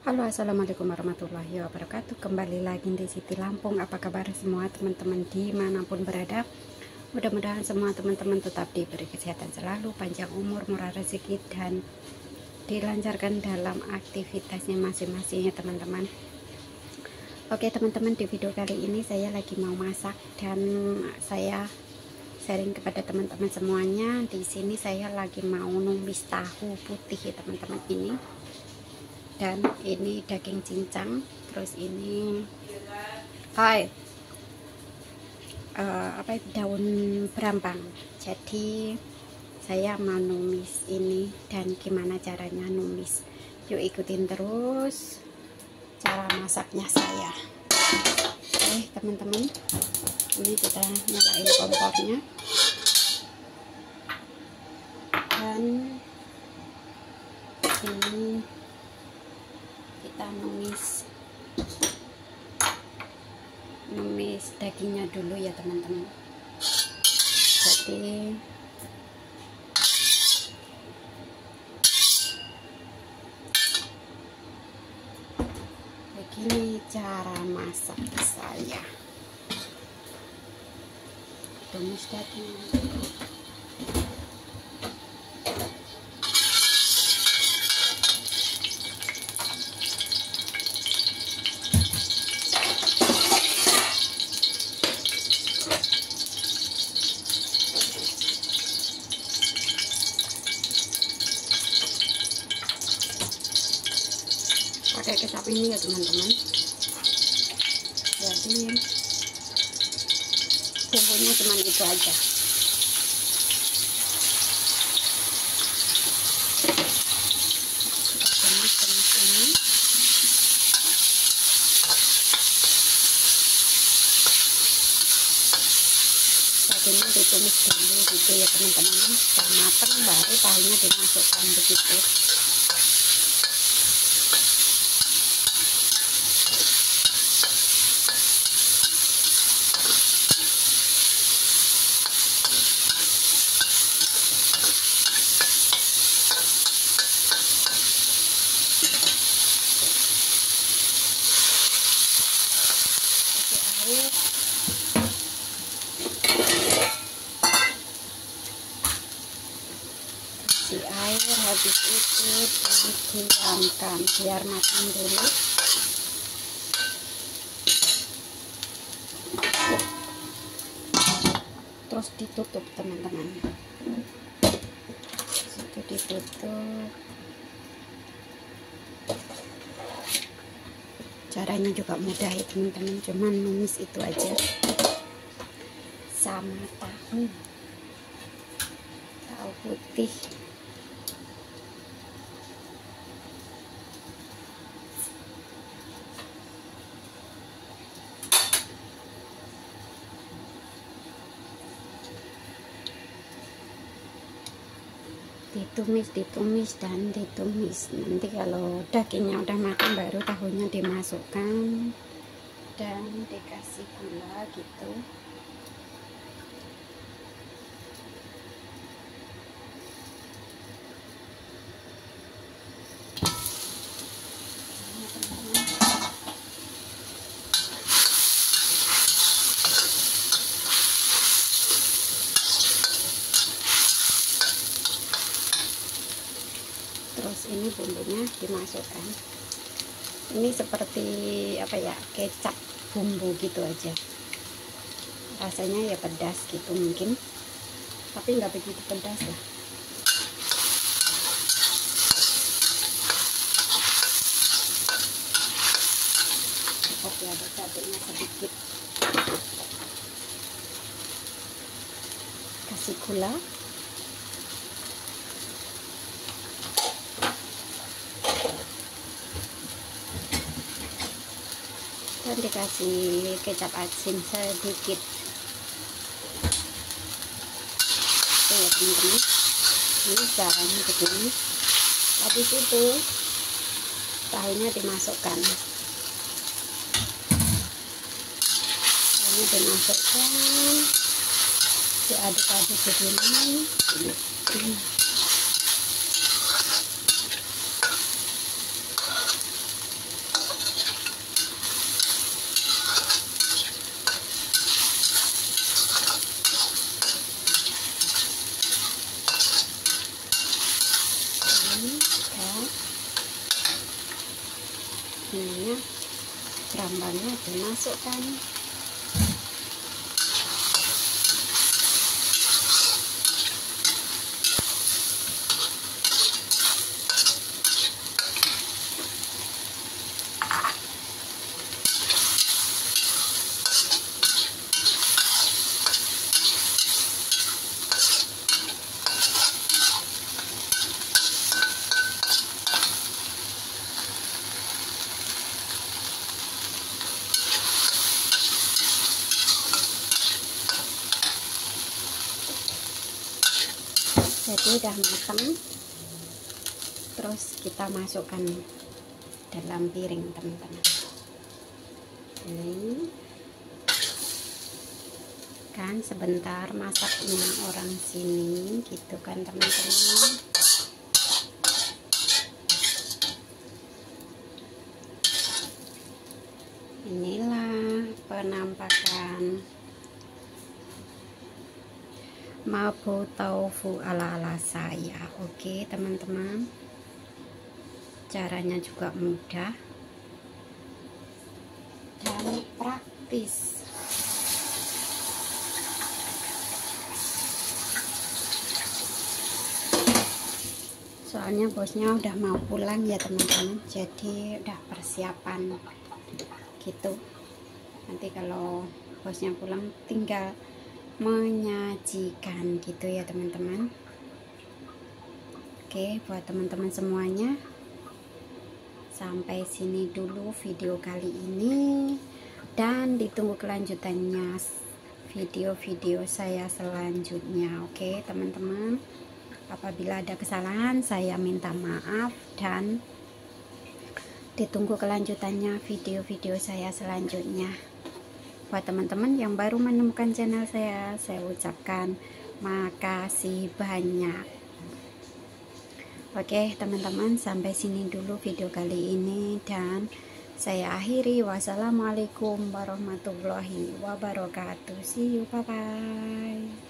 Halo assalamualaikum warahmatullahi wabarakatuh. Kembali lagi di Siti Lampung. Apa kabar semua teman-teman di mana pun berada? Mudah-mudahan semua teman-teman tetap diberi kesehatan selalu Panjang umur, murah rezeki dan dilancarkan dalam aktivitasnya masing-masing ya teman-teman. Oke teman-teman di video kali ini saya lagi mau masak Dan saya sharing kepada teman-teman semuanya. Di sini saya lagi mau numis tahu putih ya teman-teman ini dan ini daging cincang terus ini hai. Uh, apa daun berambang jadi saya mau numis ini dan gimana caranya numis. Yuk ikutin terus cara masaknya saya. Oke teman-teman. Ini kita nyalain kompornya. Dan ini numis. Numis dagingnya dulu ya teman-teman. Jadi begini cara masak saya. Tumis daging kecap ini ya teman-teman. Jadi bumbunya cuma itu aja. Dagingnya ditumis dulu gitu ya teman-teman? Matang baru tahunya dimasukkan begitu isi air habis itu didiamkan biar matang dulu. Terus ditutup teman-teman. Itu ditutup caranya juga mudah ya teman-teman. Cuman numis itu aja. Sama tahu. Tahu putih ditumis ditumis dan ditumis. Nanti kalau dagingnya udah matang baru tahunya dimasukkan dan dikasih gula gitu terus ini bumbunya dimasukkan. Ini seperti apa ya kecap bumbu gitu aja. Rasanya ya pedas gitu mungkin. Tapi nggak begitu pedas ya. Oke ada cabenya sedikit. Kasih gula dan dikasih kecap asin sedikit. Oke ya teman-teman. Ini caranya begini. Habis itu tahunya dimasukkan. Tahunya dimasukkan. Diaduk-aduk begini. ininya rambannya dimasukkan jadi udah matang. Terus kita masukkan dalam piring teman-teman. Ini. Kan sebentar masaknya orang sini gitu kan teman-teman? Inilah penampakan mapo taufu ala-ala saya. Oke teman-teman. Caranya juga mudah. Dan praktis. Soalnya bosnya udah mau pulang ya teman-teman. Jadi udah persiapan gitu. Nanti kalau bosnya pulang tinggal menyajikan gitu ya teman-teman. Oke buat teman-teman semuanya sampai sini dulu video kali ini. Dan ditunggu kelanjutannya video-video saya selanjutnya. Oke teman-teman apabila ada kesalahan saya minta maaf dan ditunggu kelanjutannya video-video saya selanjutnya buat teman-teman yang baru menemukan channel saya saya ucapkan makasih banyak. Oke teman-teman sampai sini dulu video kali ini dan saya akhiri. Wassalamualaikum warahmatullahi wabarakatuh. See you bye bye